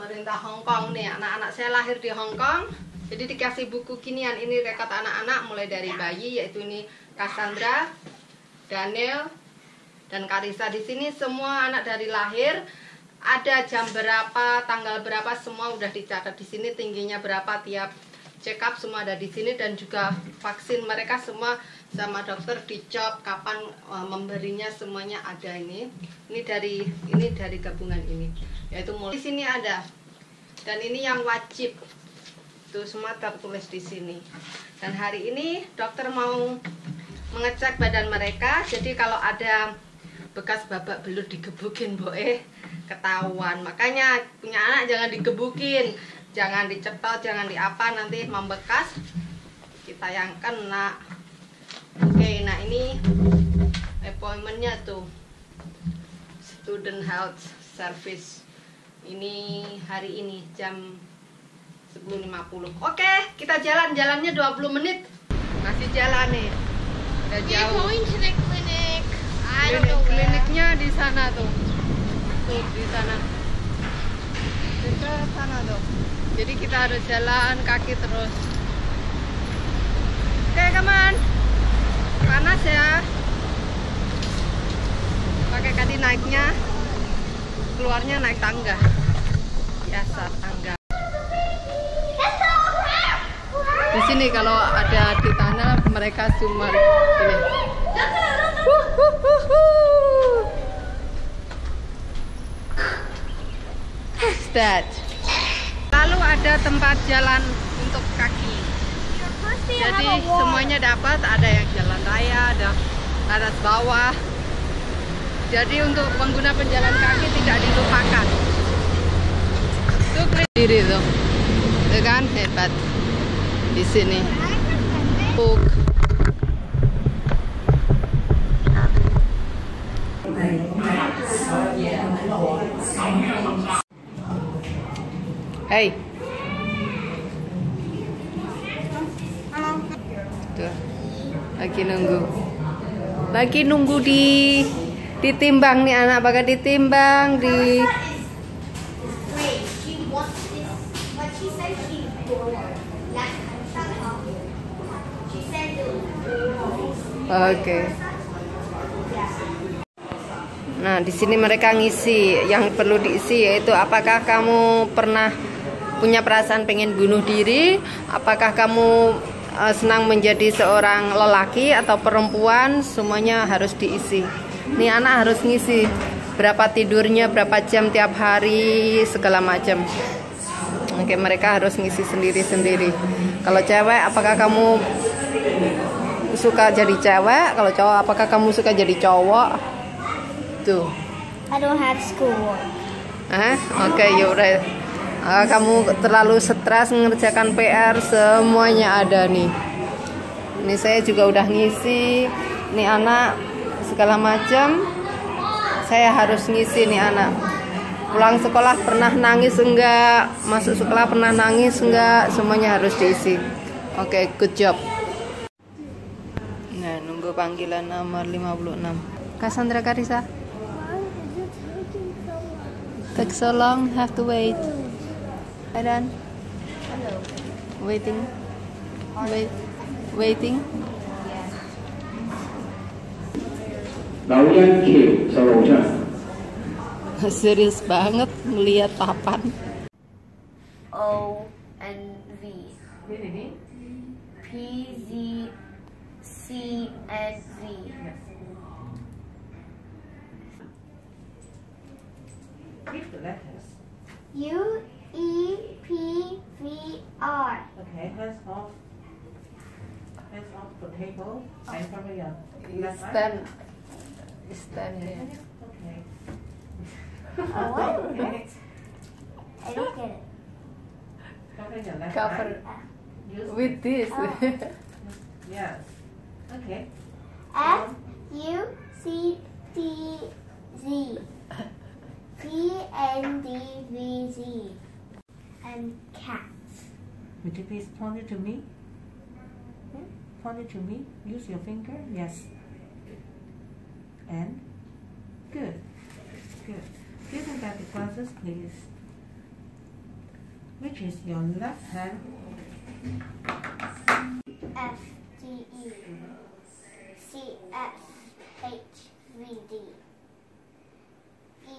pemerintah Hong Kong nih. Anak-anak saya lahir di Hong Kong, jadi dikasih buku kinian ini rekod anak-anak mulai dari bayi yaitu ini Cassandra, Daniel, dan Karisa. Di sini semua anak dari lahir ada jam berapa, tanggal berapa semua udah dicatat di sini tingginya berapa tiap check up semua ada di sini dan juga vaksin mereka semua sama dokter dicop kapan uh, memberinya semuanya ada ini ini dari ini dari gabungan ini yaitu mulai di sini ada dan ini yang wajib. Itu semua tertulis di sini. Dan hari ini dokter mau mengecek badan mereka. Jadi kalau ada bekas babak belur digebukin boe ketahuan. Makanya punya anak jangan digebukin. Jangan dicetot jangan diapa. Nanti membekas. Kita yang kena oke nah ini appointmentnya tuh. Student health service ini hari ini jam 10.50 oke kita jalan. Jalannya 20 menit. Masih jalan nih. Udah jauh. going to the clinic. I don't know kliniknya di sana tuh. Tuh di sana. Dekat sana tuh jadi kita harus jalan kaki terus. Oke kaman panas ya. Pakai kaki naiknya keluarnya naik tangga biasa tangga di sini kalau ada di tanah mereka cuma ini that? Lalu ada tempat jalan untuk kaki. Jadi semuanya dapat, ada yang jalan raya, ada atas bawah. Jadi untuk pengguna penjalan kaki tidak dilupakan. Tuh diri tuh, Tuh kan hebat di sini. Hook. Hei. Tuh. Lagi nunggu. Lagi nunggu di ditimbang nih anak bakal ditimbang di Oke. Nah, di sini mereka ngisi yang perlu diisi yaitu apakah kamu pernah punya perasaan pengen bunuh diri? Apakah kamu eh, senang menjadi seorang lelaki atau perempuan? Semuanya harus diisi. Nih anak harus ngisi berapa tidurnya, berapa jam tiap hari, segala macam. Oke, mereka harus ngisi sendiri-sendiri. Kalau cewek, apakah kamu suka jadi cewek? Kalau cowok apakah kamu suka jadi cowok? Tuh. I don't have schoolwork. eh oke yaudah Ah, kamu terlalu stres mengerjakan PR semuanya ada nih. Ini saya juga udah ngisi. Nih anak segala macam saya harus ngisi nih anak pulang sekolah pernah nangis enggak masuk sekolah pernah nangis enggak semuanya harus diisi oke good job Nah, nunggu panggilan nomor 56. Cassandra Karisa. Take so long, have to wait. Adan. Waiting. Wait. Waiting. Bawian Q, Soroja. Serius banget melihat papan. O N V P Z C N V U E P V R. Okay, hands off. Hands off the table. I'm from here. Stand. Stand here. Okay. what? Okay. I don't get it. Cover your left Cover eye. Use with this. Yes. Okay. F U C T Z. P N D V Z. And cats. Would you please point it to me? Hmm? Point it to me. Use your finger. Yes. And good. Good. Back the glasses, please. Which is your left hand? F D E C S H V D E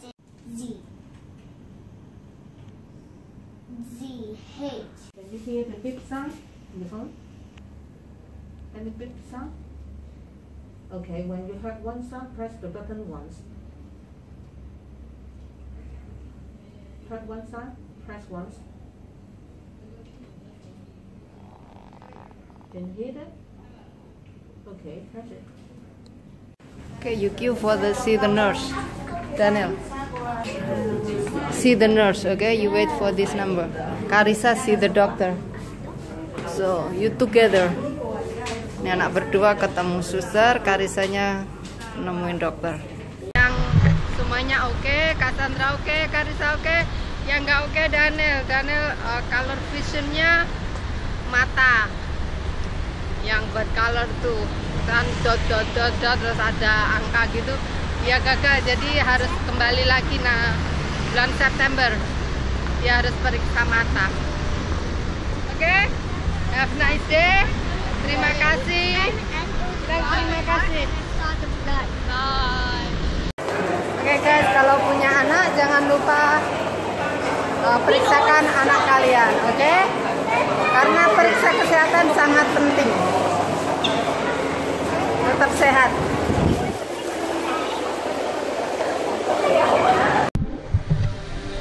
D Z Z H Can you hear the beep sound in the phone? Any beep sound? Okay, when you heard one sound, press the button once. Heard one sound, press once. Can you hear that? Okay, press it. Okay, you queue for the see the nurse. Daniel. See the nurse, okay? You wait for this number. Carissa, see the doctor. So, you together. Ini anak berdua ketemu suster, Karisanya nemuin dokter. Yang semuanya oke, Cassandra oke, Karisa oke. Yang nggak oke Daniel. Daniel uh, color visionnya mata yang buat color tuh kan dot dot dot dot terus ada angka gitu ya gagal jadi harus kembali lagi nah bulan September dia harus periksa mata oke have a nice day terima kasih. Terima kasih. Oke guys kalau punya anak jangan lupa uh, periksakan anak kalian oke? Karena periksa kesehatan sangat penting. Tetap sehat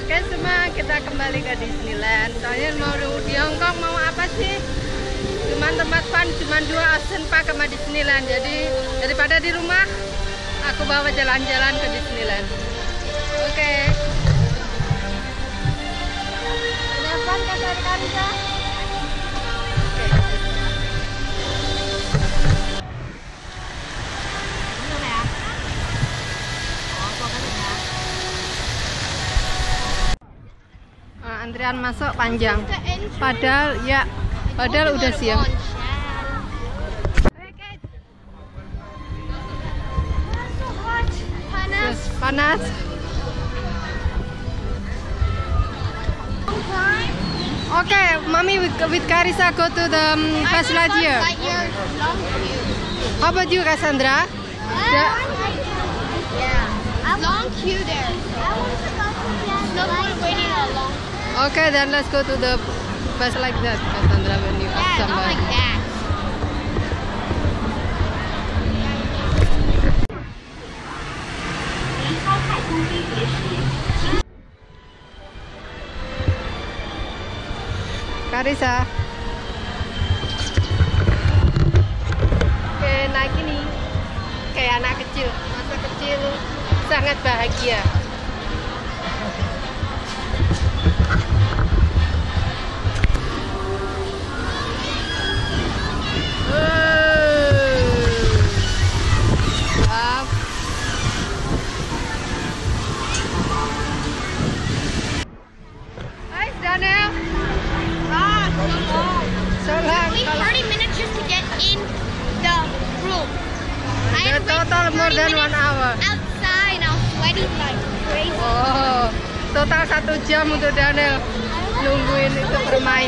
oke semua kita kembali ke Disneyland kalian mau di Hongkong mau apa sih cuman tempat fun Ocean Park sama Disneyland. Jadi daripada di rumah aku bawa jalan-jalan ke Disneyland. Oke. Fun kata Karisa Ah, antrian masuk panjang. Padahal ya, padahal udah siang. Yes, panas. Okay, mommy with, with Karisa go to the um, Buzz Lightyear. How about you, Cassandra? Yeah. Long queue there. I want to go to No point waiting a long Okay, then let's go to the bus like that, Cassandra, when you ask Yeah, not somebody. like that. Karisa. Oke, naik ini kayak anak kecil, masa kecil sangat bahagia.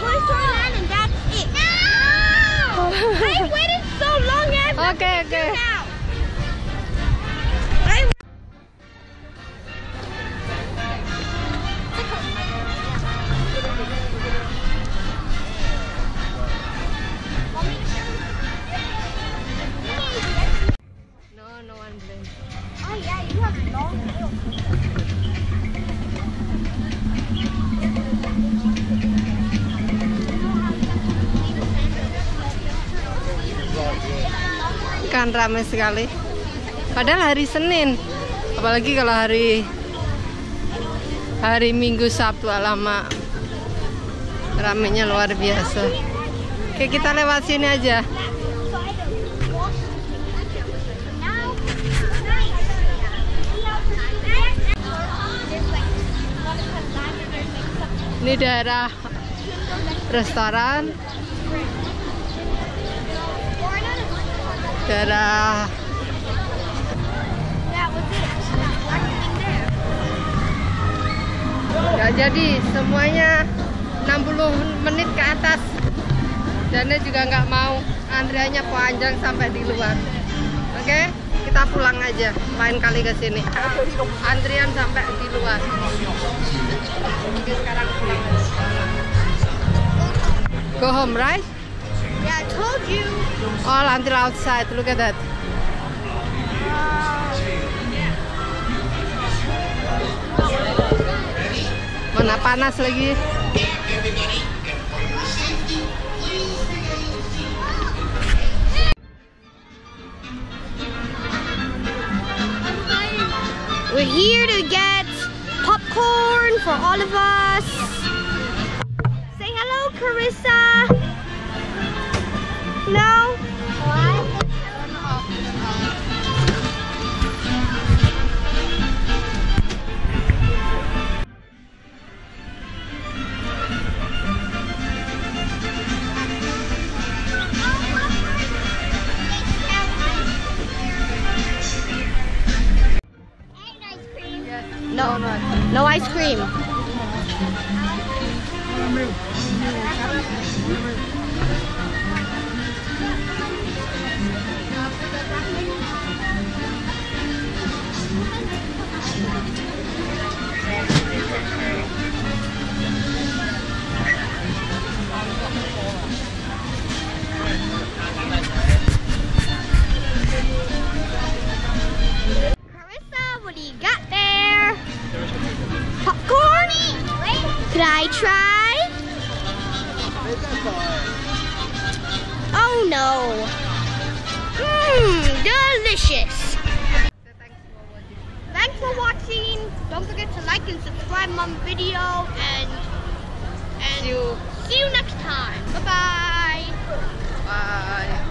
Toy Story Land and that's it. No! I waited so long as Okay, okay. No, no, I'm blame. Oh yeah, you have long. Kan ramai sekali. Padahal hari Senin. Apalagi kalau hari hari Minggu Sabtu lama ramenya luar biasa. Oke, kita lewat sini aja. Ini daerah restoran, daerah nggak jadi semuanya 60 menit ke atas. Dan dia juga nggak mau. Antriannya panjang sampai di luar. Oke kita pulang aja. Lain kali ke sini. Antrian sampai di luar. Oke sekarang pulang. Go home right Yeah, I told you. all until outside look at that mana panas lagi We're here to get popcorn for all of us. Say hello, Carissa now? no. Mmm, delicious. Thanks for watching. Don't forget to like and subscribe my video and and see you, see you next time. Bye-bye. Bye. -bye. Bye.